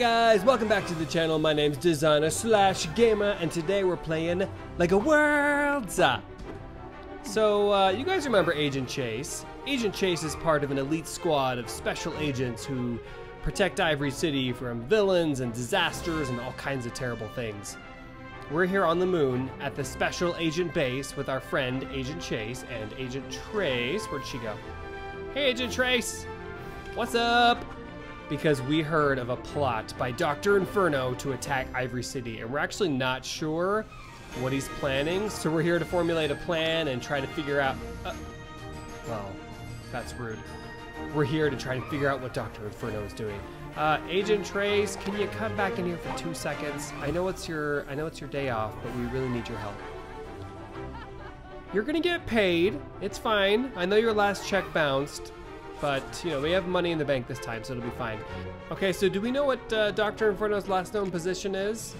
Guys, welcome back to the channel. My name's Designer slash Gamer, and today we're playing Lego Worlds. So, uh, you guys remember Agent Chase? Agent Chase is part of an elite squad of special agents who protect Ivory City from villains and disasters and all kinds of terrible things. We're here on the moon at the special agent base with our friend Agent Chase and Agent Trace. Where'd she go? Hey, Agent Trace! What's up? Because we heard of a plot by Dr. Inferno to attack Ivory City, and we're actually not sure what he's planning, so we're here to formulate a plan and try to figure out. Uh, well, that's rude. We're here to try and figure out what Dr. Inferno is doing. Uh, Agent Trace, can you come back in here for two seconds? I know it's your I know it's your day off, but we really need your help. You're gonna get paid. It's fine. I know your last check bounced, but you know we have money in the bank this time, so it'll be fine. Okay, so do we know what uh, Doctor Inferno's last known position is?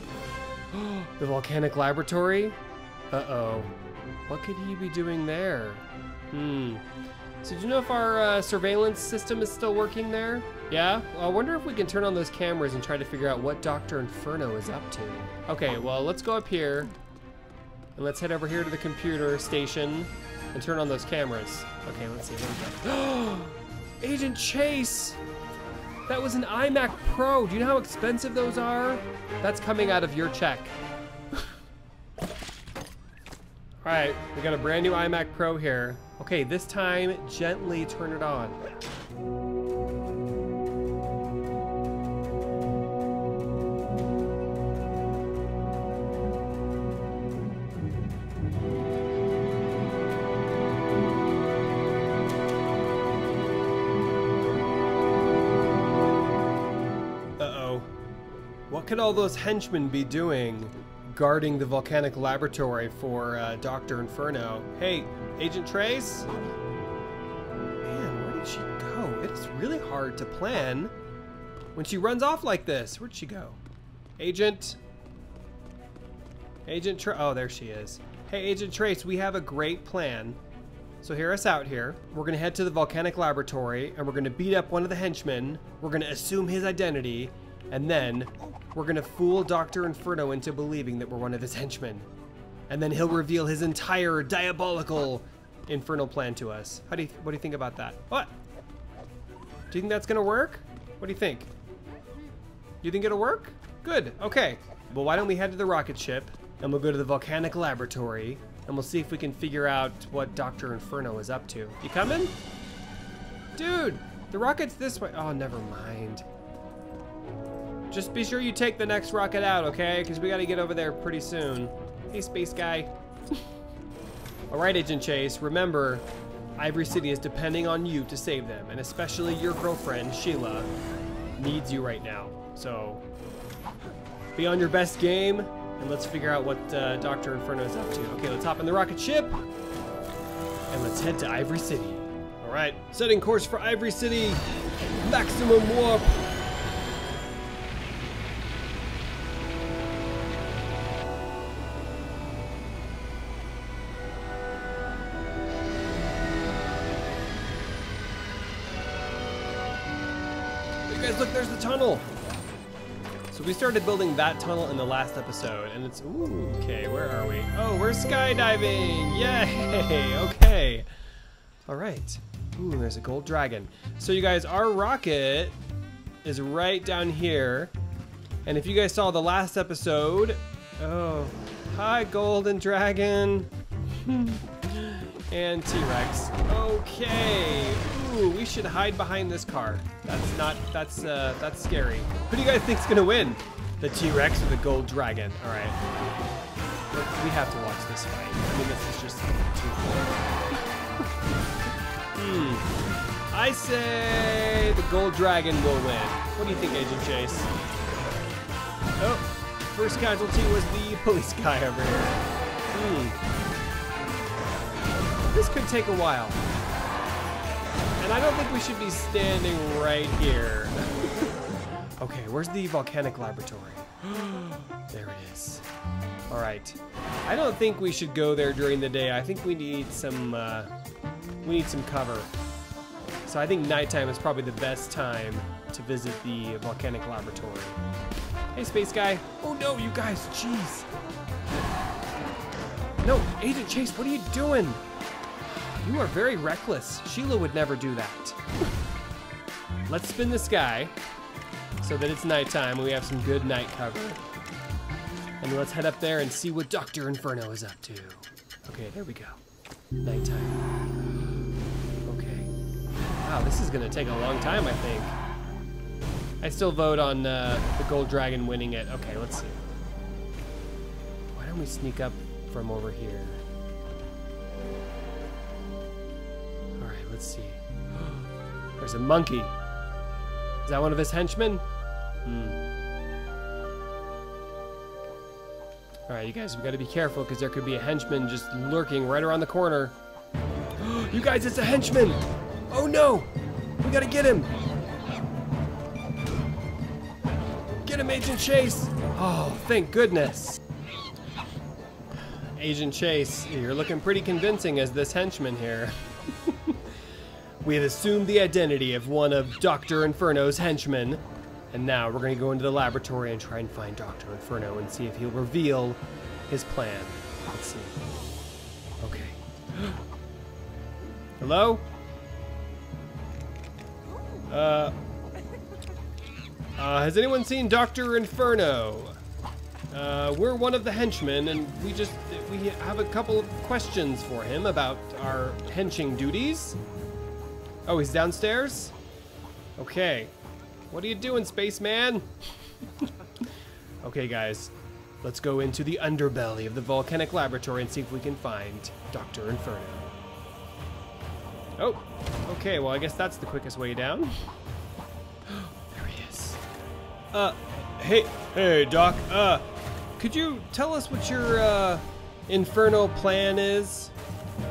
the volcanic laboratory. Uh oh. What could he be doing there? Hmm. So do you know if our uh, surveillance system is still working there? Yeah? Well, I wonder if we can turn on those cameras and try to figure out what Dr. Inferno is up to. Okay, well, let's go up here. And let's head over here to the computer station and turn on those cameras. Okay, let's see. Here we go. Agent Chase! That was an iMac Pro. Do you know how expensive those are? That's coming out of your check. All right, we got a brand new iMac Pro here. Okay, this time, gently turn it on. Could all those henchmen be doing guarding the volcanic laboratory for uh, Dr. Inferno? Hey, Agent Trace? Man, where did she go? It is really hard to plan when she runs off like this. Where'd she go? Agent? Agent Trace? Oh, there she is. Hey, Agent Trace, we have a great plan. So hear us out here. We're gonna head to the volcanic laboratory and we're gonna beat up one of the henchmen. We're gonna assume his identity and then we're gonna fool Dr. Inferno into believing that we're one of his henchmen. And then he'll reveal his entire diabolical infernal plan to us. How do you, what do you think about that? What? Do you think that's gonna work? What do you think? You think it'll work? Good, okay. Well, why don't we head to the rocket ship and we'll go to the volcanic laboratory and we'll see if we can figure out what Dr. Inferno is up to. You coming? Dude, the rocket's this way. Oh, never mind. Just be sure you take the next rocket out, okay? Because we got to get over there pretty soon. Hey, space guy. All right, Agent Chase, remember, Ivory City is depending on you to save them, and especially your girlfriend, Sheila, needs you right now. So, be on your best game, and let's figure out what uh, Dr. Inferno is up to. Okay, let's hop in the rocket ship, and let's head to Ivory City. All right, setting course for Ivory City. Maximum warp. Guys, look, there's the tunnel. So we started building that tunnel in the last episode, and it's, ooh, okay, where are we? Oh, we're skydiving, yay, okay. All right, ooh, there's a gold dragon. So you guys, our rocket is right down here, and if you guys saw the last episode, oh, hi, golden dragon. and T-Rex. Okay. Ooh, we should hide behind this car. That's not, that's, uh, that's scary. Who do you guys think's gonna win? The T-Rex or the Gold Dragon? All right. We have to watch this fight. I mean, this is just too cool. hmm. I say the Gold Dragon will win. What do you think, Agent Chase? Oh, first casualty was the police guy over here. Hmm. This could take a while. And I don't think we should be standing right here. okay, where's the volcanic laboratory? there it is. All right. I don't think we should go there during the day. I think we need some, uh, we need some cover. So I think nighttime is probably the best time to visit the volcanic laboratory. Hey, space guy. Oh no, you guys, jeez. No, Agent Chase, what are you doing? You are very reckless. Sheila would never do that. Let's spin this guy so that it's nighttime and we have some good night cover. And let's head up there and see what Dr. Inferno is up to. Okay, there we go. Nighttime. Okay. Wow, this is gonna take a long time, I think. I still vote on uh, the Gold Dragon winning it. Okay, let's see. Why don't we sneak up from over here? Let's see. There's a monkey. Is that one of his henchmen? Hmm. All right, you guys, we got to be careful because there could be a henchman just lurking right around the corner. you guys, it's a henchman! Oh no! We gotta get him! Get him, Agent Chase! Oh, thank goodness. Agent Chase, you're looking pretty convincing as this henchman here. we have assumed the identity of one of Dr. Inferno's henchmen, and now we're going to go into the laboratory and try and find Dr. Inferno and see if he'll reveal his plan. Let's see. Okay. Hello? Uh, uh, has anyone seen Dr. Inferno? Uh, we're one of the henchmen, and we just we have a couple of questions for him about our henching duties. Oh, he's downstairs? Okay. What are you doing, spaceman? okay, guys. Let's go into the underbelly of the volcanic laboratory and see if we can find Dr. Inferno. Oh, okay, well, I guess that's the quickest way down. there he is. Uh, hey, hey, Doc, uh, could you tell us what your, uh, Inferno plan is?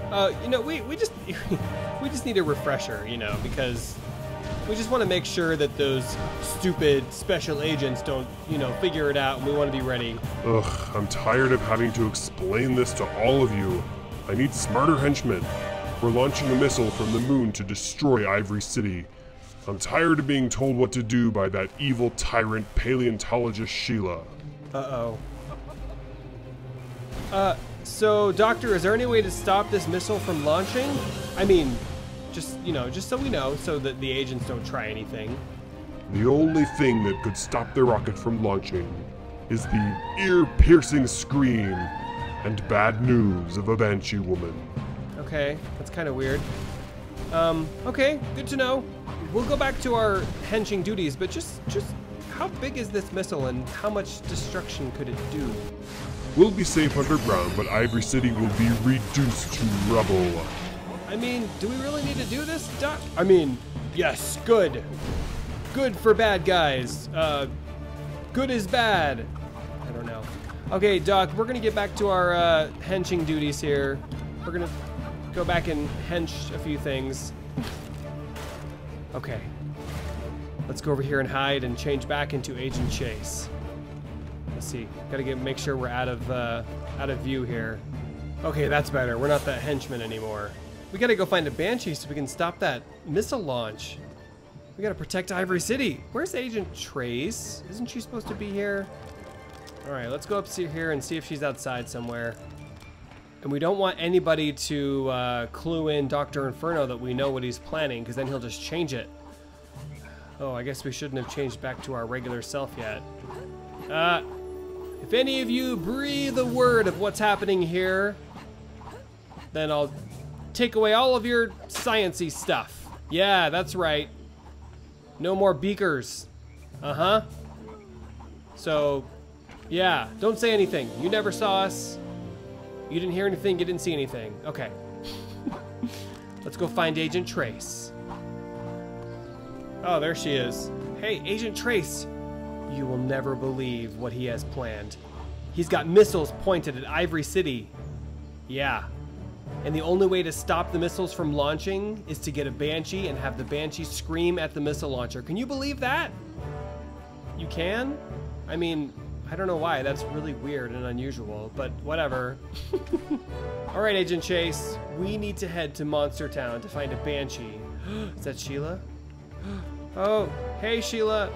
Uh, you know, we, we just, we just need a refresher, you know, because we just want to make sure that those stupid special agents don't, you know, figure it out and we want to be ready. Ugh, I'm tired of having to explain this to all of you. I need smarter henchmen. We're launching a missile from the moon to destroy Ivory City. I'm tired of being told what to do by that evil tyrant paleontologist Sheila. Uh-oh. Uh, so, Doctor, is there any way to stop this missile from launching? I mean, just, you know, just so we know, so that the agents don't try anything. The only thing that could stop the rocket from launching is the ear-piercing scream and bad news of a Banshee woman. Okay, that's kind of weird. Um, okay, good to know. We'll go back to our henching duties, but just, just how big is this missile and how much destruction could it do? We'll be safe underground, but Ivory City will be reduced to rubble. I mean, do we really need to do this, Doc? I mean, yes, good. Good for bad guys. Uh, good is bad. I don't know. Okay, Doc, we're gonna get back to our uh, henching duties here. We're gonna go back and hench a few things. Okay. Let's go over here and hide and change back into Agent Chase. Let's see. Gotta get make sure we're out of uh, out of view here. Okay, that's better. We're not that henchman anymore. We gotta go find a Banshee so we can stop that missile launch. We gotta protect Ivory City. Where's Agent Trace? Isn't she supposed to be here? All right, let's go up see here and see if she's outside somewhere. And we don't want anybody to uh, clue in Dr. Inferno that we know what he's planning, because then he'll just change it. Oh, I guess we shouldn't have changed back to our regular self yet. Uh, if any of you breathe a word of what's happening here, then I'll take away all of your sciency stuff. Yeah, that's right. No more beakers. Uh-huh. So, yeah, don't say anything. You never saw us. You didn't hear anything, you didn't see anything. Okay. Let's go find Agent Trace. Oh, there she is. Hey, Agent Trace. You will never believe what he has planned. He's got missiles pointed at Ivory City. Yeah. And the only way to stop the missiles from launching is to get a Banshee and have the Banshee scream at the missile launcher. Can you believe that? You can? I mean, I don't know why. That's really weird and unusual, but whatever. All right, Agent Chase. We need to head to Monster Town to find a Banshee. Is that Sheila? Oh, hey Sheila.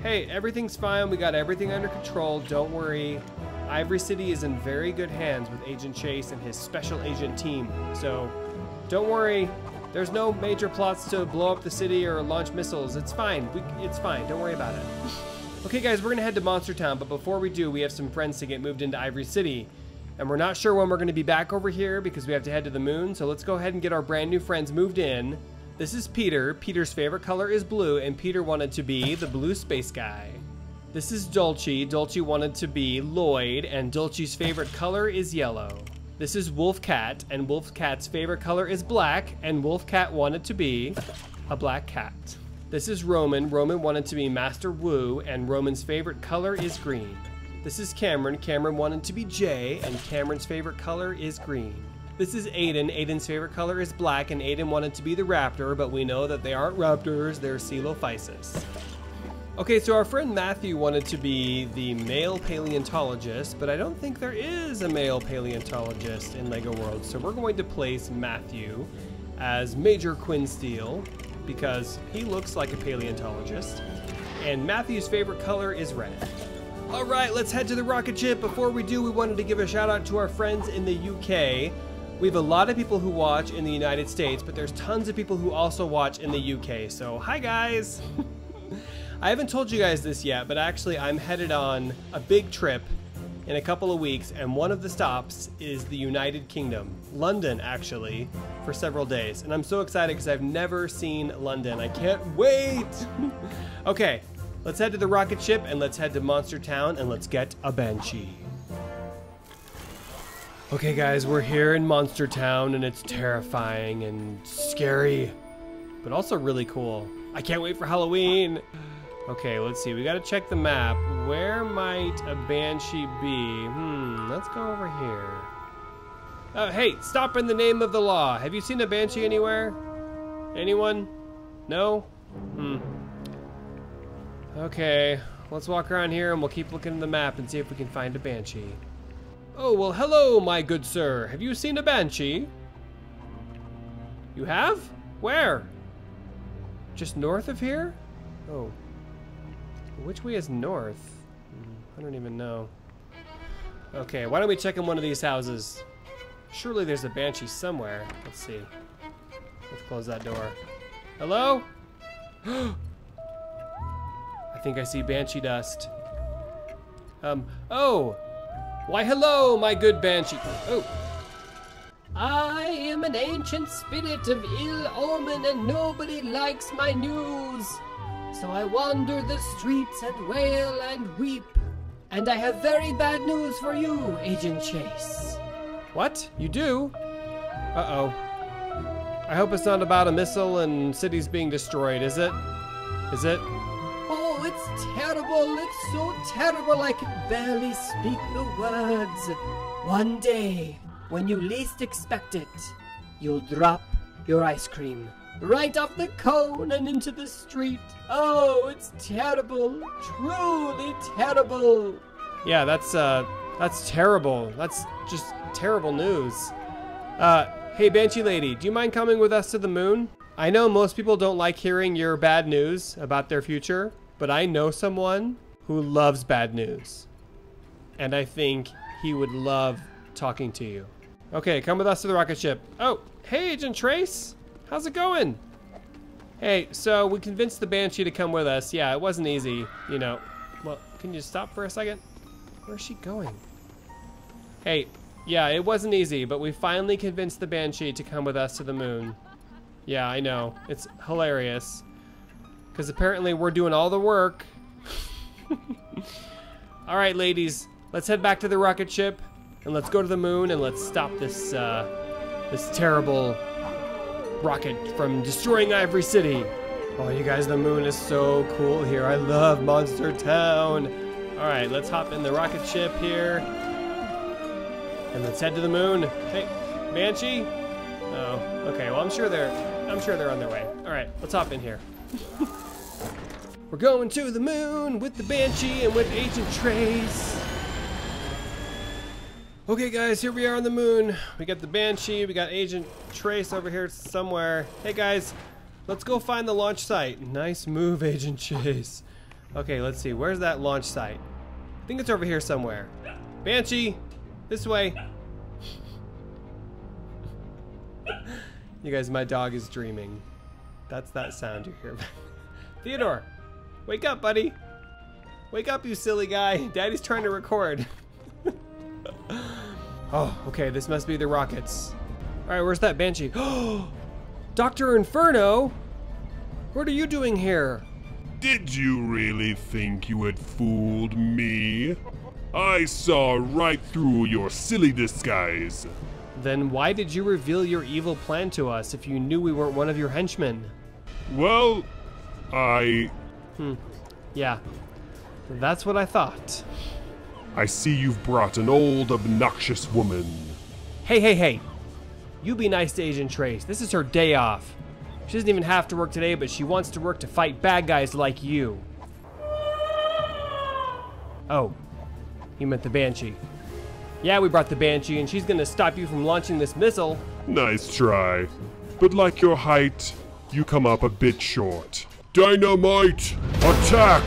Hey, everything's fine. We got everything under control. Don't worry. Ivory City is in very good hands with Agent Chase and his special agent team. So, don't worry. There's no major plots to blow up the city or launch missiles. It's fine. We, it's fine. Don't worry about it. Okay, guys, we're gonna head to Monster Town, but before we do, we have some friends to get moved into Ivory City. And we're not sure when we're gonna be back over here because we have to head to the moon, so let's go ahead and get our brand new friends moved in. This is Peter. Peter's favorite color is blue, and Peter wanted to be the blue space guy. This is Dulce. Dulce wanted to be Lloyd, and Dulce's favorite color is yellow. This is Wolfcat, and Wolfcat's favorite color is black, and Wolfcat wanted to be a black cat. This is Roman. Roman wanted to be Master Wu, and Roman's favorite color is green. This is Cameron. Cameron wanted to be Jay, and Cameron's favorite color is green. This is Aiden. Aiden's favorite color is black, and Aiden wanted to be the raptor, but we know that they aren't raptors, they're Coelophysis. Okay, so our friend Matthew wanted to be the male paleontologist, but I don't think there is a male paleontologist in LEGO World, so we're going to place Matthew as Major Quinn Steele because he looks like a paleontologist, and Matthew's favorite color is red. All right, let's head to the rocket ship. Before we do, we wanted to give a shout out to our friends in the UK. We have a lot of people who watch in the United States, but there's tons of people who also watch in the UK. So, hi guys! I haven't told you guys this yet, but actually I'm headed on a big trip in a couple of weeks, and one of the stops is the United Kingdom, London actually, for several days. And I'm so excited because I've never seen London. I can't wait! okay, let's head to the rocket ship and let's head to Monster Town and let's get a Banshee. Okay, guys, we're here in Monster Town and it's terrifying and scary, but also really cool. I can't wait for Halloween. Okay, let's see. We gotta check the map. Where might a banshee be? Hmm, let's go over here. Oh, hey, stop in the name of the law. Have you seen a banshee anywhere? Anyone? No? Hmm. Okay, let's walk around here and we'll keep looking at the map and see if we can find a banshee. Oh, well, hello, my good sir. Have you seen a banshee? You have? Where? Just north of here? Oh. Which way is north? Hmm, I don't even know. Okay, why don't we check in one of these houses? Surely there's a banshee somewhere. Let's see. Let's close that door. Hello? I think I see banshee dust. Um, oh! Why, hello, my good banshee. Oh. I am an ancient spirit of ill omen and nobody likes my news. So I wander the streets and wail and weep. And I have very bad news for you, Agent Chase. What? You do? Uh-oh. I hope it's not about a missile and cities being destroyed, is it? Is it? Oh, it's terrible. It's so terrible I can barely speak the words. One day, when you least expect it, you'll drop your ice cream right off the cone and into the street. Oh, it's terrible. Truly terrible. Yeah, that's uh that's terrible. That's just terrible news. Uh hey Banshee lady, do you mind coming with us to the moon? I know most people don't like hearing your bad news about their future, but I know someone who loves bad news. And I think he would love talking to you. Okay, come with us to the rocket ship. Oh, hey Agent Trace. How's it going? Hey, so we convinced the Banshee to come with us. Yeah, it wasn't easy, you know. Well, can you stop for a second? Where's she going? Hey, yeah, it wasn't easy, but we finally convinced the Banshee to come with us to the moon. Yeah, I know. It's hilarious. Because apparently we're doing all the work. all right, ladies. Let's head back to the rocket ship. And let's go to the moon and let's stop this, uh, this terrible rocket from destroying Ivory City. Oh, you guys, the moon is so cool here. I love Monster Town. All right, let's hop in the rocket ship here. And let's head to the moon. Hey, Banshee? Oh, okay. Well, I'm sure they're, I'm sure they're on their way. All right, let's hop in here. We're going to the moon with the Banshee and with Agent Trace. Okay guys, here we are on the moon. We got the Banshee, we got Agent Trace over here somewhere. Hey guys, Let's go find the launch site. Nice move, Agent Chase. Okay, let's see. Where's that launch site? I think it's over here somewhere. Banshee, this way. you guys, my dog is dreaming. That's that sound you hear. Theodore, wake up, buddy. Wake up, you silly guy. Daddy's trying to record. Oh, okay, this must be the rockets. All right, where's that Banshee? Oh, Dr. Inferno? What are you doing here? Did you really think you had fooled me? I saw right through your silly disguise. Then why did you reveal your evil plan to us if you knew we weren't one of your henchmen? Well, I. Hmm, yeah, that's what I thought. I see you've brought an old, obnoxious woman. Hey, hey, hey. You be nice to Agent Trace. This is her day off. She doesn't even have to work today, but she wants to work to fight bad guys like you. Oh, you meant the Banshee. Yeah, we brought the Banshee, and she's gonna stop you from launching this missile. Nice try. But like your height, you come up a bit short. Dynamite! Attack!